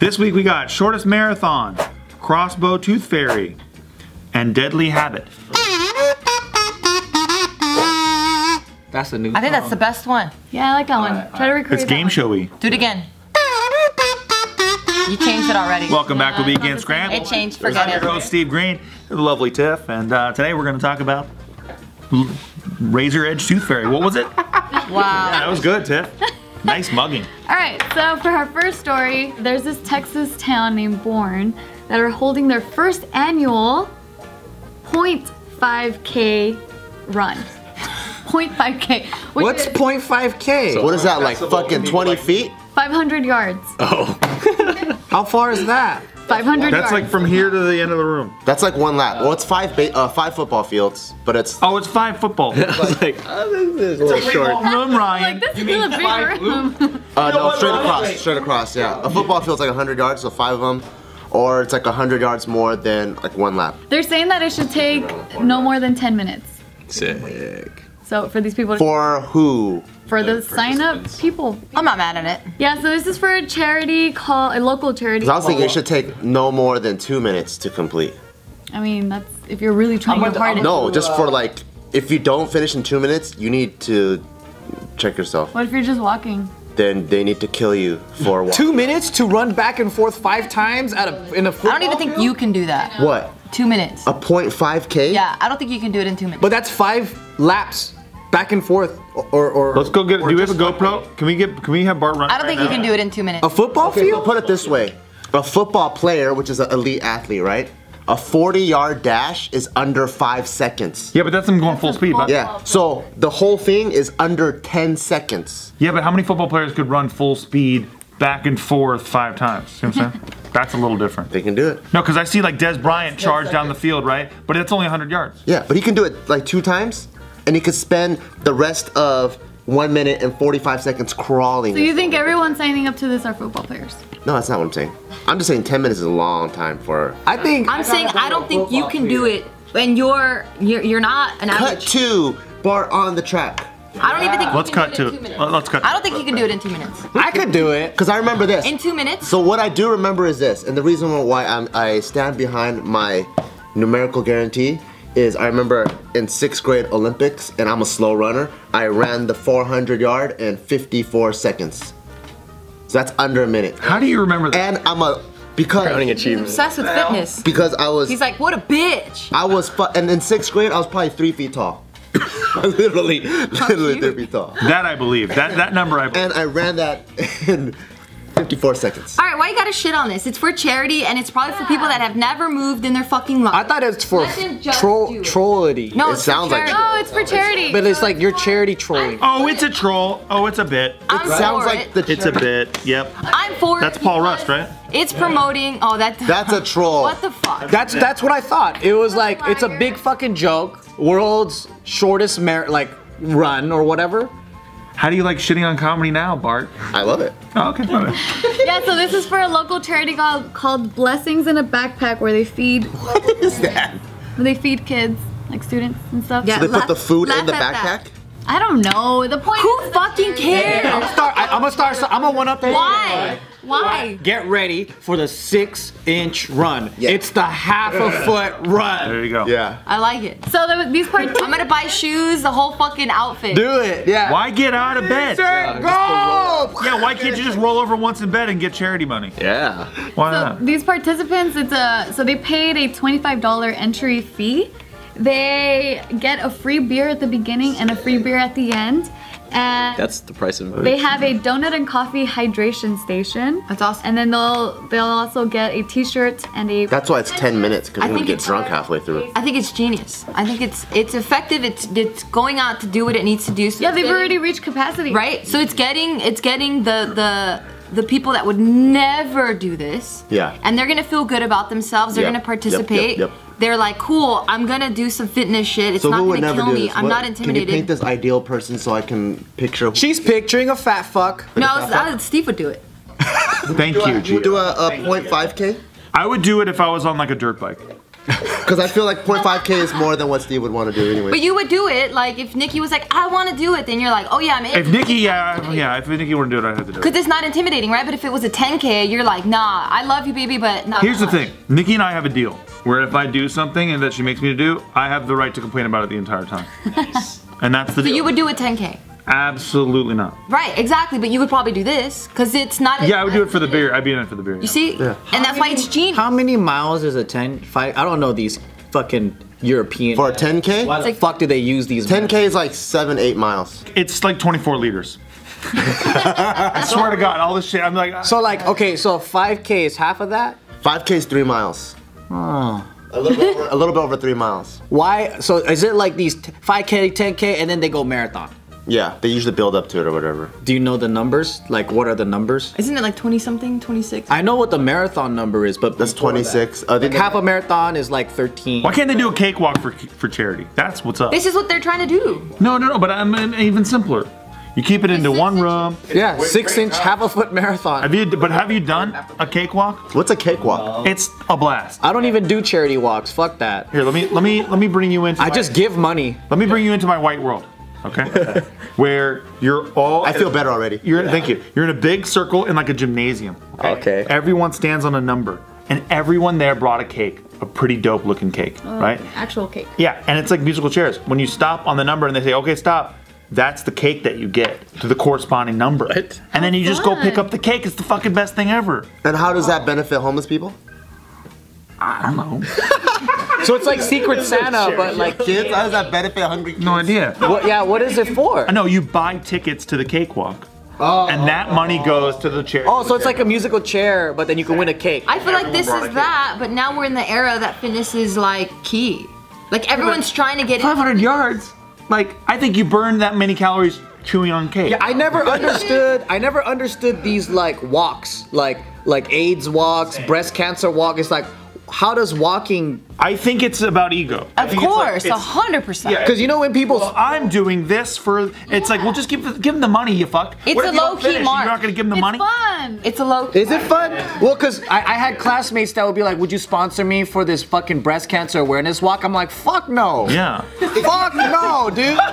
This week we got shortest marathon, crossbow tooth fairy, and deadly habit. That's the new. One. I think that's the best one. Yeah, I like that one. Try to recreate It's that game one. showy. Do it again. You changed it already. Welcome back to Yeah, Weekend it's Scramble. It changed. I'm Forget your host Steve Greene, the lovely Tiff, and uh, today we're going to talk about razor edge tooth fairy. What was it? Wow. That was good, Tiff. Nice mugging. All right, so for our first story, there's this Texas town named Bourne that are holding their first annual 0.5k run. 0.5k. What's 0.5k? What is that, like fucking 20 feet? 500 yards. Oh. How far is that? 500 That's yards. like from here to the end of the room. That's like one lap. Well, it's five ba- uh, five football fields, but it's Oh, it's five football. like, room, Ryan. like this is a big room. uh, no straight across, straight across. Yeah, a football field's like 100 yards, so five of them, or it's like 100 yards more than like one lap. They're saying that it should take no more than 10 minutes. sick. So for these people, For who? For the sign up people. I'm not mad at it. Yeah, so this is for a charity call, a local charity. 'Cause I was thinking it should take no more than two minutes to complete. I mean, that's if you're really trying your hardest. No, just for uh, like, if you don't finish in two minutes, you need to check yourself. What if you're just walking? Then they need to kill you for a while. Two minutes to run back and forth five times at a in a I football don't even think field? you can do that. What? Two minutes. A 0.5k? Yeah, I don't think you can do it in two minutes. But that's five laps back and forth, or or. Let's go get. or Do we have a just like- GoPro? Can we get? Can we have Bart run? I don't right think you now? can do it in two minutes. A football Okay, so field? put it this way. A football player, which is an elite athlete, right? A 40 yard dash is under five seconds. Yeah, but that's them going full speed. But Yeah, so the whole thing is under 10 seconds. yeah, but how many football players could run full speed back and forth five times? You know what I'm saying? That's a little different. They can do it. No, because I see like Dez Bryant charge down the field, right? But it's only 100 yards. Yeah, but he can do it like two times, and he could spend the rest of one minute and 45 seconds crawling. So you think everyone signing up to this are football players? No, that's not what I'm saying. I'm just saying 10 minutes is a long time for. I think. I'm saying I don't think you can do it when you're you're, you're not an Cut average. to Bart on the track. I don't even think. you Let's can cut do to it in two it. minutes. Let's cut. I don't think you can do it in two minutes. I could do it. Because I remember this. In two minutes. So what I do remember is this, and the reason why I'm, I stand behind my numerical guarantee is I remember in sixth grade Olympics, and I'm a slow runner. I ran the 400 yard in 54 seconds. So that's under a minute. How do you remember that? And I'm a because He's obsessed with fitness. because I was He's like, what a bitch. I was fu- and in sixth grade I was probably three feet tall. literally, literally three feet tall. That I believe. That that number I. Believe. And I ran that in 54 seconds. All right, why you gotta shit on this? It's for charity, and it's probably for people that have never moved in their fucking life. I thought it's for Let them just troll it. trollity. no, it sounds like- charity. Oh, it's for charity. But it's like you're charity trolling. Oh, it's a troll. Oh, it's a bit. I'm Sounds like it. the It's a bit. Yep. I'm for. That's Paul Rust, right? It's promoting. Oh, that. That's a troll. What the fuck? That's that's what I thought. It was like it's a big fucking joke. World's shortest mar- like run or whatever. How do you like shitting on comedy now, Bart? I love it. Oh, okay. yeah, so this is for a local charity called called Blessings in a Backpack, where they feed What is that? where they feed kids, like students and stuff. Yeah. so They put the food in the at that. backpack? I don't know. The point. Who is- fucking cares? I'm start. I, I'm gonna start. I'm gonna one up there. Why? Why? Get ready for the six inch run. Yeah. It's the half a foot run. There you go. Yeah. I like it. So the, these part. I'm gonna buy shoes, the whole fucking outfit. Do it. Yeah. Why get out of bed? Set, go! Yeah, why can't you just roll over once in bed and get charity money? Yeah. Why So not? these participants, it's a so they paid a $25 entry fee. They get a free beer at the beginning and a free beer at the end. And That's the price of they have a donut and coffee hydration station. That's awesome. And then they'll they'll also get a t-shirt and a That's why it's 10 minutes, because I you're gonna think get it's- drunk halfway through. I think it's genius. I think it's it's effective. It's it's going out to do what it needs to do. So Yeah, they've getting- already reached capacity. right. So it's getting it's getting the the the people that would never do this. Yeah. And they're gonna feel good about themselves. They're Yep. gonna Yep, participate. yep, yep. They're like, cool. I'm gonna do some fitness shit. It's So not gonna never kill me. I'm What- not Can you intimidated. paint this ideal person so I can picture? She's picturing a fat fuck. no, uh, Steve would do it. Thank do you, a, G. do a, a 0.5k? I would do it if I was on like a dirt bike. Because I feel like 0.5k is more than what Steve would want to do anyway. But you would do it, like if Nikki was like, I want to do it, then you're like, oh yeah, I'm in. If Nikki, yeah, yeah, if Nikki were to do it, I'd have to do it. Because it's not intimidating, right? But if it was a 10K, you're like, nah, I love you, baby, but not Here's the much. thing. Nikki and I have a deal where if I do something and that she makes me to do, I have the right to complain about it the entire time. And that's the So deal. you would do a 10K. Absolutely not. Right, exactly. But you would probably do this because it's not. Yeah, I would do it for the beer. I'd be in it for the beer. You see? yeah. And that's why it's genius. How many miles is a 10? Five, I don't know these fucking European. For a 10k, Why the like- fuck do they use these? 10k is like seven, eight miles. It's like 24 liters. I swear to God, all this shit. I'm like, So like, okay, so 5k is half of that. 5k is three miles. Oh. A little bit over, a little bit over three miles. Why? So is it like these 5k, 10k, and then they go marathon? Yeah, they usually build up to it or whatever. Do you know the numbers? Like, what are the numbers? Isn't it like 20 something, 26? I know what the marathon number is, but That's before that- 26. Uh, Like half a marathon is like 13. why can't they do a cakewalk for for charity? That's what's up. This is what they're trying to do. No, no, no. But I'm I'm even simpler. You keep it into one room. Yeah, six inch, half a foot marathon. Have you? But have you done a cakewalk? What's a cakewalk? It's a blast. I don't even do charity walks. Fuck that. Here, let me let me let me bring you into. I just give money. let me bring you into my white world. Okay, where you're all. I feel better already. You're thank you. You're in a big circle in like a gymnasium. Okay. Everyone stands on a number, and everyone there brought a cake, a pretty dope looking cake, oh, right? Actual cake. Yeah, and it's like musical chairs. When you stop on the number and they say, okay, stop, that's the cake that you get to the corresponding number. What? And then you just go pick up the cake. It's the fucking best thing ever. And how does that benefit homeless people? I don't know. So it's like Secret Santa, but like Kids, how does that benefit hungry kids? No idea. what? Yeah, what is it for? No, you buy tickets to the cakewalk. Oh. and that money goes to the charity. Oh, so it's like a musical chair, but then you can win a cake. I feel like this is that, but now we're in the era that fitness is like key. Like everyone's trying to get it. 500 yards. Like, I think you burn that many calories chewing on cake. Yeah, I never understood. I never understood these like walks, like like AIDS walks, breast cancer walk. It's like, how does walking? I think it's about ego. Of think it's like- course, a hundred percent. Yeah. Because you know when people. Well, I'm doing this for. It's like, well, just give give them the money, you fuck. It's What a if you don't low-key finish? mark. You're not gonna give them the money? It's money. fun. It's a low. Is it fun? Well, because I, I had classmates that would be like, "Would you sponsor me for this fucking breast cancer awareness walk?" I'm like, "Fuck no." Yeah. Fuck no, dude.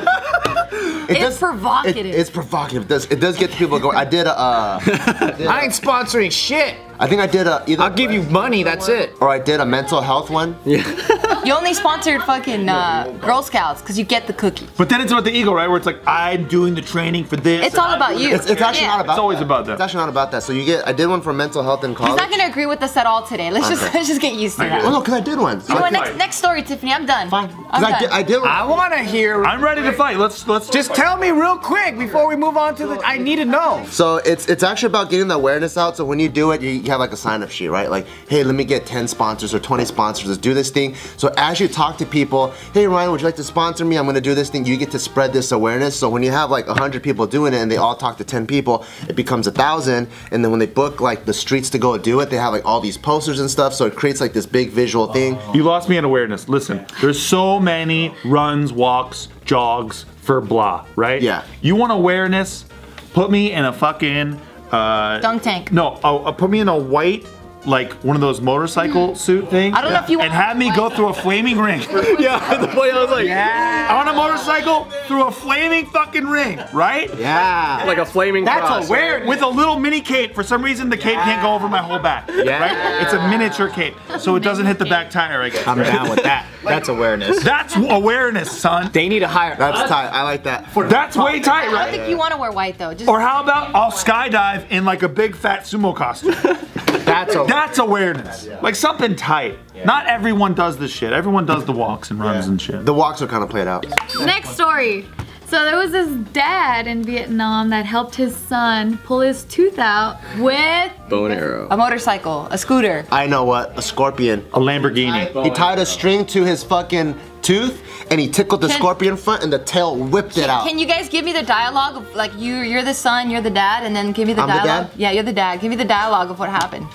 It It's provocative. It, it's provocative. It does, it does get people going. I did a, uh, I ain't sponsoring shit. I think I did a, either, I'll give you money. That's it. or I did a mental health one. You only sponsored fucking uh, Girl Scouts because you get the cookie. But then it's about the ego, right? Where it's like, I'm doing the training for this. It's all about you. It's, it's actually Yeah. not about that. It's always that. about that. It's actually not about that. So you get, I did one for mental health in He's college. not gonna agree with us at all today. Let's just let's just get used to I get that. Well, no, because I did one. So You want next next story, Tiffany? I'm done. Fine. I'm 'Cause I done. did, I did one. I want to hear. I'm ready to fight. Let's let's Just tell me real quick before we move on to the. I need to know. So it's it's actually about getting the awareness out. So when you do it, you, you have like a sign up sheet, right? Like, hey, let me get 10 sponsors or 20 sponsors. Let's do this thing. So as you talk to people, hey Ryan, would you like to sponsor me? I'm gonna do this thing. You get to spread this awareness. So when you have like 100 people doing it and they all talk to 10 people, it becomes a thousand. And then when they book like the streets to go do it, they have like all these posters and stuff. So it creates like this big visual thing. You lost me at awareness. Listen, there's so many runs, walks, jogs for blah, right? Yeah. You want awareness? Put me in a fucking uh, Dunk tank. No, uh, uh, put me in a white, like one of those motorcycle mm. suit things. I don't know if you and want have me go through a flaming ring. Yeah, the point I was like, yeah. On a motorcycle through a flaming fucking ring, right? yeah. Like a flaming That's cross. awareness. With a little mini cape. For some reason, the cape can't go over my whole back. Yeah. Right? It's a miniature cape, so it doesn't hit the back tire. I guess. I'm down with that. That's awareness. That's awareness, son. They need to hire. That's tight. I like that. For that's way tight, right? I don't think you want to wear white though. Just Or how about I'll skydive in like a big fat sumo costume? That's a. That's awareness. Like something tight. Not everyone does this shit. Everyone does the walks and runs and shit. The walks are kind of played out. Next story. So there was this dad in Vietnam that helped his son pull his tooth out with Bow and arrow. a motorcycle, a scooter. I know what. A scorpion. A Lamborghini. He tied a string to his fucking tooth and he tickled the Can- scorpion front and the tail whipped it out. Can you guys give me the dialogue of like you you're the son, you're the dad, and then give me the I'm the dialogue? dad? Yeah, you're the dad. Give me the dialogue of what happened.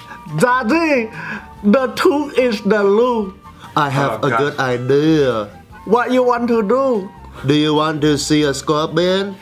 Daddy, the tooth is the loop. I have Oh, a God. good idea. What you want to do? Do you want to see a scorpion?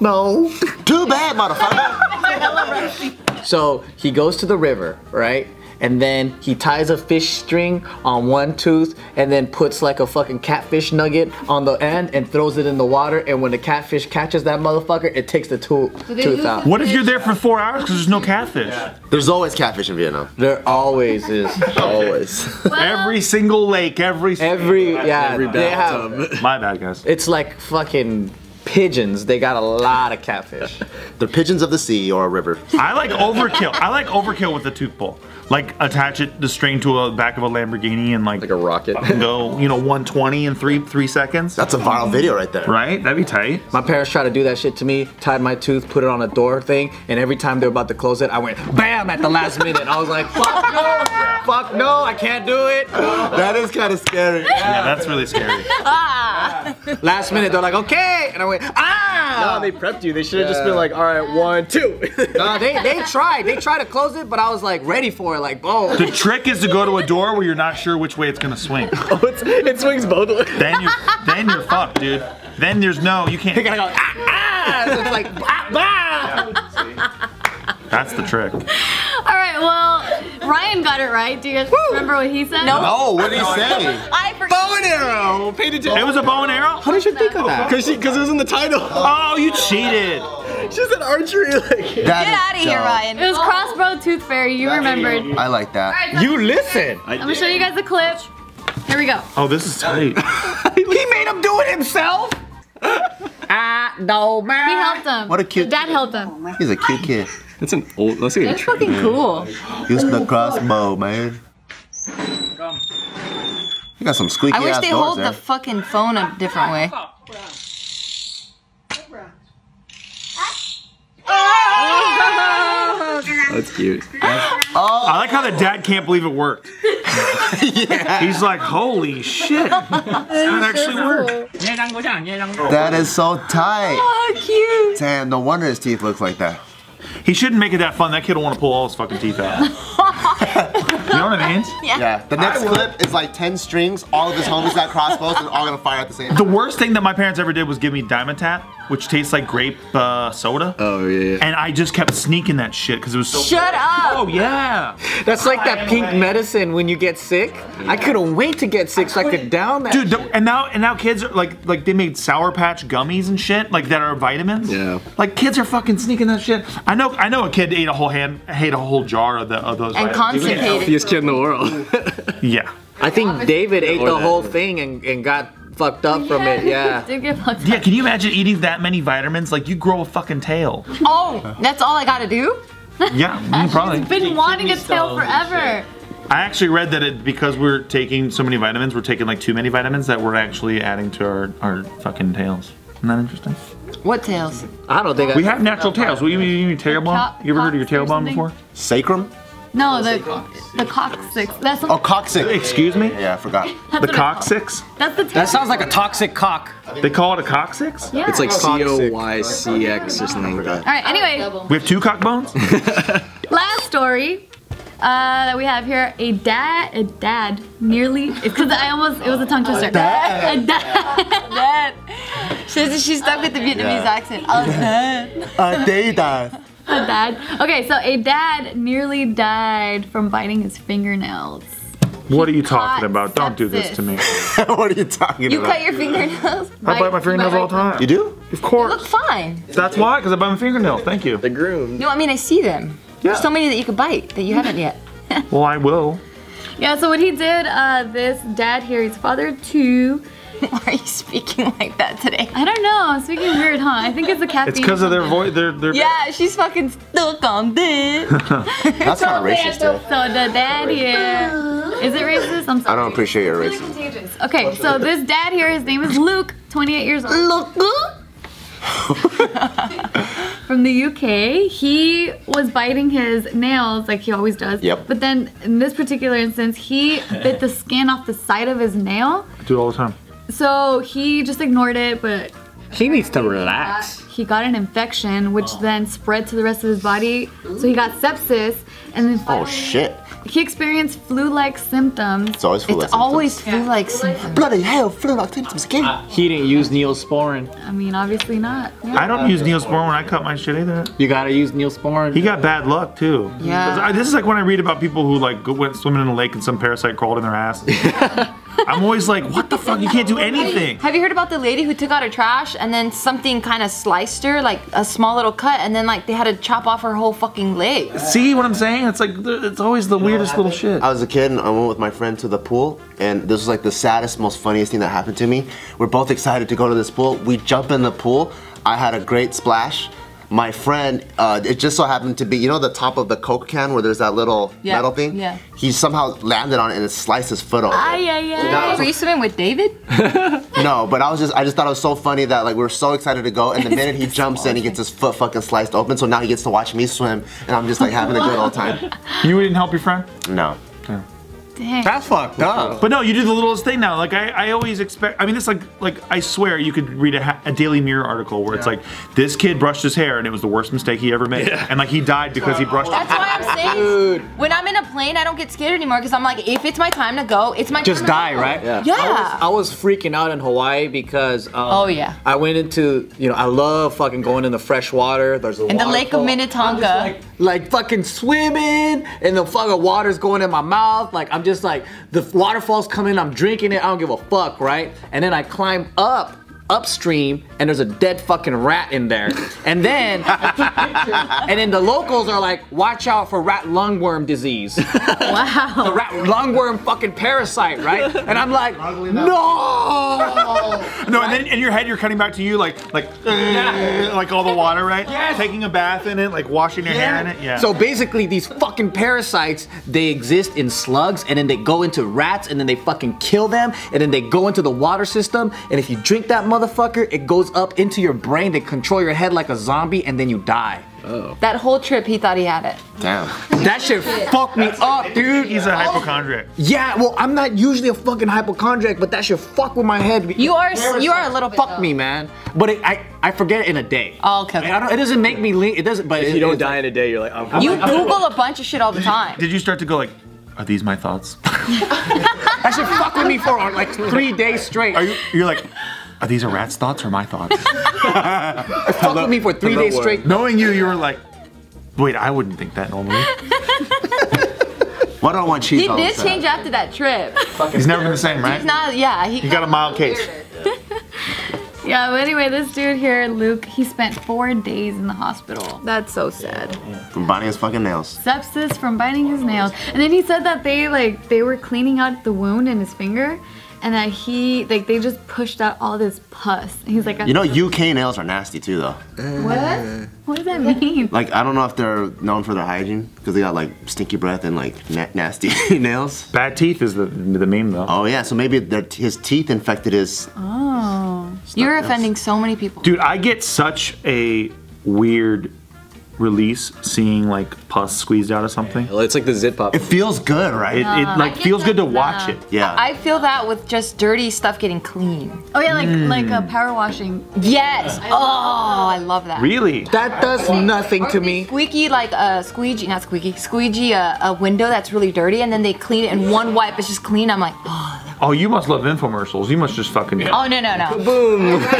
No. Too bad, motherfucker. So he goes to the river, right? And then he ties a fish string on one tooth, and then puts like a fucking catfish nugget on the end and throws it in the water. And when the catfish catches that motherfucker, it takes the tooth they tooth out. the What if you're there for four hours because there's no catfish? There's always catfish in Vietnam. There always is. Always. Every single lake, every Every yeah, Every they bathtub. have. My bad, guys. It's like fucking pigeons. They got a lot of catfish. the pigeons of the sea or a river. I like overkill. I like overkill with the tooth pull. Like attach it the string to a back of a Lamborghini and like, Like a rocket. go, you know, 120 in three three seconds. That's a viral video right there. Right? That'd be tight. My parents tried to do that shit to me, tied my tooth, put it on a door thing, and every time they were about to close it, I went BAM at the last minute. I was like, fuck no, fuck no, I can't do it. That is kind of scary. Yeah, that's really scary. ah. Last minute, they're like, okay, and I went, No, ah. they prepped you. They should have just been like, all right, one, two. No, they they tried, they tried to close it, but I was like ready for it, like boom. The trick is to go to a door where you're not sure which way it's gonna swing. It's- it swings both ways. Then you then you're fucked, dude. Then there's no you You can't. You gotta go ah ah. So it's like ah, bah. That's the trick. All right, well, Ryan got it right. Do you guys remember what he said? No. Oh, what did he say? I forgot. Bow and arrow. Paid attention. It was a bow and arrow. How did you think of that? Because it was in the title. Oh, you cheated. She said archery. Like, That Get out of here. Ryan. It was Crossbow Tooth Fairy. You remembered. I like that. You listen. I'm gonna show you guys the clip. Here we go. Oh, this is tight. He made him do it himself. Ah, no man. He helped him. What a cute- Dad helped him. He's a cute kid. That's an old. Let's see. That's fucking cool. Use the oh, crossbow, man. You got some squeaky I wish ass they doors hold there. the fucking phone a different way. Oh, that's cute. Oh. I like how the dad can't believe it worked. He's like, holy shit. That actually worked. That is so tight. Oh, cute. Damn, no wonder his teeth look like that. He shouldn't make it that fun. That kid will want to pull all his fucking teeth out. you know what I mean? Yeah. The next clip is like 10 strings. All of his homies got crossbows and all gonna fire at the same time. The worst thing that my parents ever did was give me Dimetapp, which tastes like grape uh, soda. Oh yeah. And I just kept sneaking that shit because it was so. Shut up. Oh, yeah. That's like that pink medicine when you get sick. I couldn't wait to get sick so I could down that. Dude, the, and now and now kids are like like they made Sour Patch gummies and shit like that are vitamins. Yeah. Like kids are fucking sneaking that shit. I know I know a kid ate a whole hand ate a whole jar of the of those. And vitamins. Constipated. Healthiest kid in the world. Yeah. I think David ate the whole thing and, and got fucked up from it. Yeah. Did get fucked Yeah, up. can you imagine eating that many vitamins? Like you grow a fucking tail. Oh, that's all I gotta do? Yeah, probably. Been wanting a tail forever. I actually read that it because we're taking so many vitamins, we're taking like too many vitamins that we're actually adding to our, our fucking tails. Isn't that interesting? What tails? I don't think I. We have natural tails. What, you mean you mean tail bone? You ever heard of your tail cocks or bone before? Sacrum? No, the the coccyx. That's Oh, coccyx. Excuse me? Yeah, I forgot. that's The what coccyx? That's the. That sounds like a toxic cock. They call it a coccyx? yeah. It's like C Toxic. O Y C X or something like that. All right. Anyway, We have two cock bones? last story uh, that we have here: a dad, a dad, nearly. It's because I almost it was a tongue twister. Dad. A dad. Dad. She's, she's stuck with the Vietnamese Yeah. accent. Oh, dad. Uh, they died. A dad. Okay, so a dad nearly died from biting his fingernails. What are you talking about? Don't do this to me. what are you talking You about? You cut your fingernails? I bite my fingernails all the time. You do? Of course. Look course. fine. That's why, because I bite my fingernails. Thank you. The groom. No, I mean, I see them. Yeah. There's so many that you could bite that you haven't yet. Well, I will. Yeah, so what he did, uh, this dad here, he's father of two. Why are you speaking like that today? I don't know, I'm speaking weird, huh? I think it's the caffeine. It's because of their voice. Their, their Yeah, she's fucking stuck on this. That's kind of racist, So though. the dad here, is it racist? I'm sorry. I don't appreciate your Really contagious. Okay, so this dad here, his name is Luke, 28 years old. Look. From the UK, he was biting his nails like he always does. Yep. But then in this particular instance, he bit the skin off the side of his nail. I do it all the time. So he just ignored it, but He needs to relax. he got an infection, which oh. then spread to the rest of his body. So he got sepsis, and then Oh, shit. he experienced flu-like symptoms. It's always flu like symptoms. It's always flu-like symptoms. bloody hell, flu-like symptoms again. He didn't use Neosporin. I mean, obviously not. I don't use Neosporin when I cut my shit either. You gotta use Neosporin. He got bad luck too. Yeah. 'Cause I- this is like when I read about people who like went swimming in a lake and some parasite crawled in their ass. I'm always like, what the fuck? You can't do anything. Have you heard about the lady who took out her trash and then something kind of sliced her, like a small little cut, and then like they had to chop off her whole fucking leg? See what I'm saying? It's like it's always the weirdest little shit. I was a kid and I went with my friend to the pool, and this was like the saddest, most funniest thing that happened to me. We're both excited to go to this pool. We jump in the pool. I had a great splash. My friend, uh, it just so happened to be, you know, the top of the Coke can where there's that little Yeah, metal thing. yeah. He somehow landed on it and it sliced his foot open. Ay, ay, ay. Were you swimming with David? No, but I was just I just thought it was so funny that like we were so excited to go, and the minute he jumps in, he gets his foot fucking sliced open. So now he gets to watch me swim, and I'm just like having a good old time. You didn't help your friend? No. Dang. That's fucked up. But no, you do the littlest thing now. Like I, I always expect. I mean, it's like, like I swear, you could read a, a Daily Mirror article where it's like, this kid brushed his hair and it was the worst mistake he ever made, yeah. and like he died because he brushed. That's why I'm saying Dude. when I'm in a plane, I don't get scared anymore because I'm like, if it's my time to go, it's my Just time to die, go. right? Yeah. Yeah. I was freaking out in Hawaii because um, Oh, yeah. I went into you know I love fucking going in the fresh water. There's a In the Lake of. Minnetonka. I'm just like, like fucking swimming and the fucking water's going in my mouth. Like I'm just like the waterfall's coming. I'm drinking it. I don't give a fuck, right? And then I climb up upstream and there's a dead fucking rat in there. And then and then the locals are like, watch out for rat lungworm disease. Wow. the rat lungworm fucking parasite, right? And I'm like, no. No, and then in your head you're cutting back to you like, like, uh, like all the water, right? Yes. Taking a bath in it, like washing your hair in it. Yeah. So basically, these fucking parasites, they exist in slugs, and then they go into rats, and then they fucking kill them, and then they go into the water system, and if you drink that motherfucker, it goes up into your brain, they control your head like a zombie, and then you die. Oh. That whole trip, he thought he had it. Damn. That shit fucked me up, dude. he's a oh. hypochondriac. Yeah, well, I'm not usually a fucking hypochondriac, but that shit fuck with my head. You are- you are a little bit, Fuck though. me, man. But it, I I forget it in a day. Oh, okay. I don't, it doesn't make me link. It doesn't. But If it- you don't it's die in a day, you're like, I'm, You Google a bunch of shit all the time. Did you start to go like, are these my thoughts? That shit fuck with me for like three days straight. Are you? You're like, are these a rat's thoughts or my thoughts? fuck with me for three days straight. Knowing you, you were like, wait, I wouldn't think that normally. Why do I want cheese He did change after that trip. He's never been the same, right? He's not, yeah. He, He got a mild case. Yeah, but anyway, this dude here, Luke, he spent four days in the hospital. That's so sad. From biting his fucking nails. Sepsis from biting his nails. And then he said that they like they were cleaning out the wound in his finger and that he like they just pushed out all this pus. He's like You know, UK nails are nasty too, though. Eh. what? What does that mean? Like, I don't know if they're known for their hygiene because they got like stinky breath and like na- nasty nails. Bad teeth is the the meme though. Oh yeah, so maybe their, his teeth infected his. Oh. You're Yes. offending so many people. Dude, I get such a weird release seeing like pus squeezed out of something. It, it's like the zip pop. It feels good, right? it like feels good to watch it. yeah. I feel that with just dirty stuff getting clean. Oh yeah, like mm. like a power washing. Yes. Oh, I love that. Really? That does nothing to me. Squeaky like a squeegee, not squeaky, squeegee a, a window that's really dirty, and then they clean it in one wipe. It's just clean. I'm like, oh, Oh, you must love infomercials. You must just fucking oh no no no. Boom.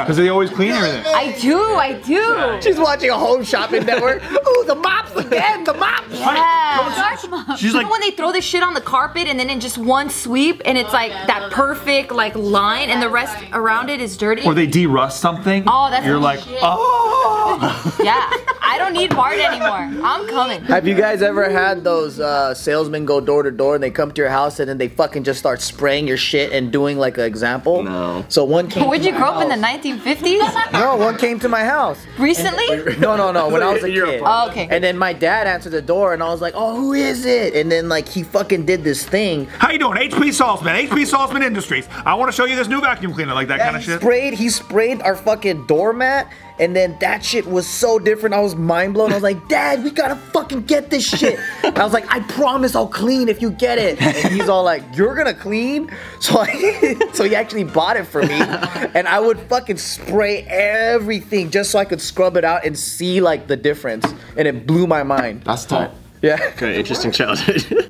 Because they always clean everything. I do, I do. She's watching a home shopping network. Ooh, the mops again, the mops. Yeah. She's You like, when they throw this shit on the carpet and then in just one sweep and it's like that perfect like line and the rest around it is dirty? or they de-rust something. Oh, that's You're like, shit. oh. yeah. I don't need Bart anymore. I'm coming. Have you guys ever had those uh, salesmen go door to door and they come to your house and then they fucking just start spraying your shit and doing like an example? No. So one came. Would you my grow up in the 1950s? No, one came to my house. Recently? No, no, no. When I was a kid. Oh, okay. And then my dad answered the door and I was like, "Oh, who is it?" And then like he fucking did this thing. How you doing? HP Salzman, HP Salzman Industries. I want to show you this new vacuum cleaner, like that kind of he shit. sprayed. He sprayed our fucking doormat. And then that shit was so different. I was mind blown. I was like, Dad, we gotta fucking get this shit. I was like, I promise I'll clean if you get it. And he's all like, You're gonna clean? So I, so he actually bought it for me. And I would fucking spray everything just so I could scrub it out and see like the difference. And it blew my mind. That's tight. Yeah. Okay, interesting childhood.